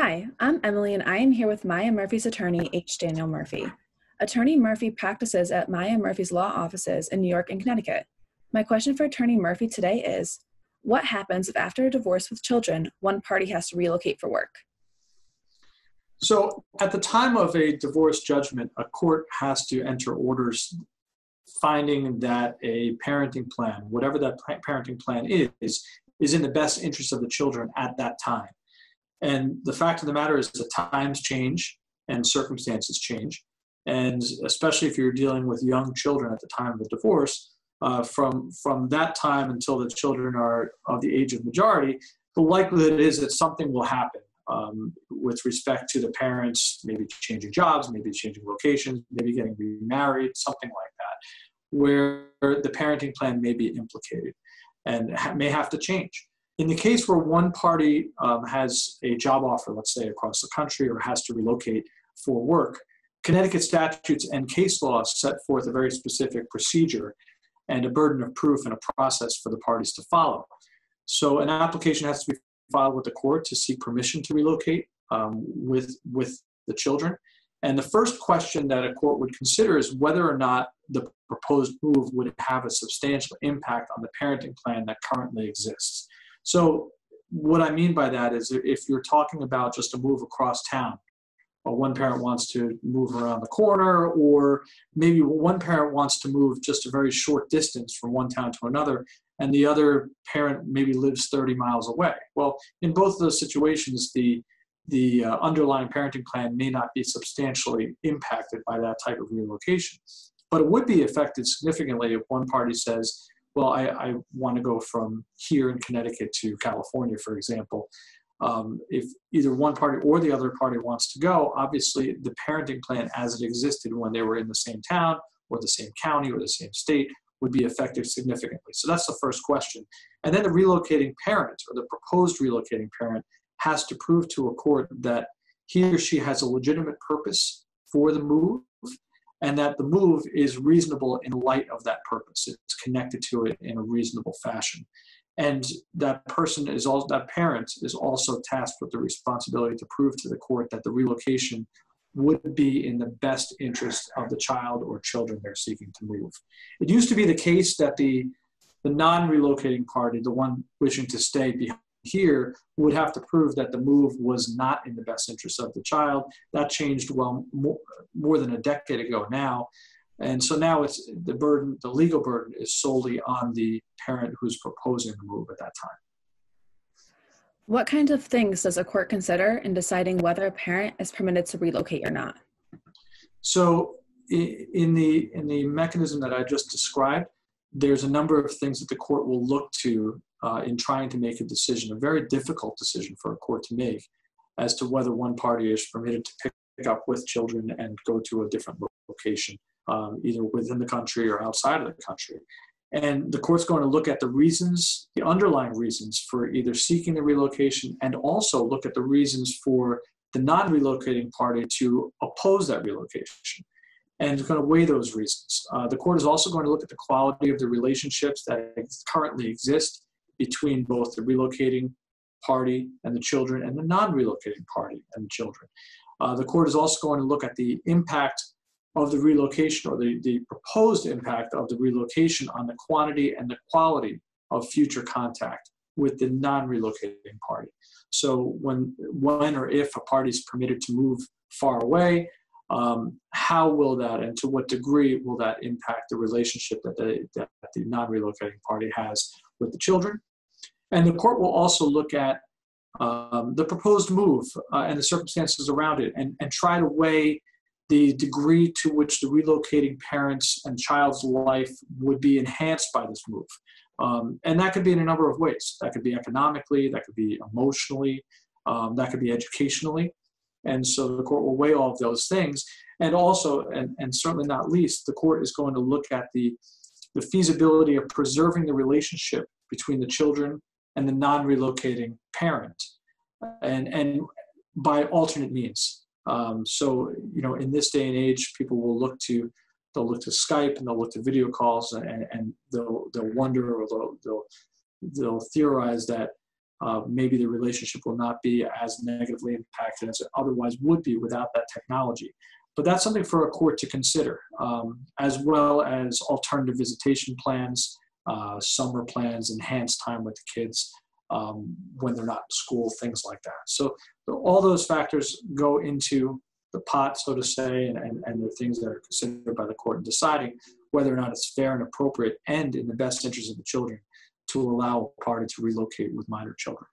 Hi, I'm Emily, and I am here with Maya Murphy's attorney, H. Daniel Murphy. Attorney Murphy practices at Maya Murphy's law offices in New York and Connecticut. My question for Attorney Murphy today is What happens if, after a divorce with children, one party has to relocate for work? So, at the time of a divorce judgment, a court has to enter orders finding that a parenting plan, whatever that parenting plan is, is in the best interest of the children at that time. And the fact of the matter is that times change and circumstances change. And especially if you're dealing with young children at the time of the divorce, uh, from, from that time until the children are of the age of majority, the likelihood is that something will happen um, with respect to the parents maybe changing jobs, maybe changing locations, maybe getting remarried, something like that, where the parenting plan may be implicated and may have to change. In the case where one party um, has a job offer, let's say across the country, or has to relocate for work, Connecticut statutes and case law set forth a very specific procedure and a burden of proof and a process for the parties to follow. So an application has to be filed with the court to seek permission to relocate um, with, with the children. And the first question that a court would consider is whether or not the proposed move would have a substantial impact on the parenting plan that currently exists. So what I mean by that is if you're talking about just a move across town, or one parent wants to move around the corner, or maybe one parent wants to move just a very short distance from one town to another, and the other parent maybe lives 30 miles away. Well, in both of those situations, the the uh, underlying parenting plan may not be substantially impacted by that type of relocation. But it would be affected significantly if one party says, well, I, I want to go from here in Connecticut to California, for example. Um, if either one party or the other party wants to go, obviously the parenting plan as it existed when they were in the same town or the same county or the same state would be affected significantly. So that's the first question. And then the relocating parent or the proposed relocating parent has to prove to a court that he or she has a legitimate purpose for the move and that the move is reasonable in light of that purpose. It's connected to it in a reasonable fashion. And that person is also, that parent is also tasked with the responsibility to prove to the court that the relocation would be in the best interest of the child or children they're seeking to move. It used to be the case that the, the non relocating party, the one wishing to stay behind, here would have to prove that the move was not in the best interest of the child. That changed well more, more than a decade ago now. And so now it's the burden, the legal burden is solely on the parent who's proposing the move at that time. What kinds of things does a court consider in deciding whether a parent is permitted to relocate or not? So in the in the mechanism that I just described, there's a number of things that the court will look to uh, in trying to make a decision, a very difficult decision for a court to make, as to whether one party is permitted to pick up with children and go to a different location, um, either within the country or outside of the country. And the court's going to look at the reasons, the underlying reasons for either seeking the relocation and also look at the reasons for the non relocating party to oppose that relocation and it's going to weigh those reasons. Uh, the court is also going to look at the quality of the relationships that currently exist between both the relocating party and the children and the non-relocating party and the children. Uh, the court is also going to look at the impact of the relocation or the, the proposed impact of the relocation on the quantity and the quality of future contact with the non-relocating party. So when, when or if a party is permitted to move far away, um, how will that and to what degree will that impact the relationship that the, that the non-relocating party has with the children? And the court will also look at um, the proposed move uh, and the circumstances around it and, and try to weigh the degree to which the relocating parents and child's life would be enhanced by this move. Um, and that could be in a number of ways. That could be economically, that could be emotionally, um, that could be educationally. And so the court will weigh all of those things. And also, and, and certainly not least, the court is going to look at the, the feasibility of preserving the relationship between the children and the non-relocating parent and, and by alternate means. Um, so, you know, in this day and age, people will look to, they'll look to Skype and they'll look to video calls and, and they'll, they'll wonder or they'll, they'll, they'll theorize that uh, maybe the relationship will not be as negatively impacted as it otherwise would be without that technology. But that's something for a court to consider, um, as well as alternative visitation plans, uh, summer plans, enhanced time with the kids um, when they're not in school, things like that. So all those factors go into the pot, so to say, and, and, and the things that are considered by the court in deciding whether or not it's fair and appropriate and in the best interest of the children to allow a party to relocate with minor children.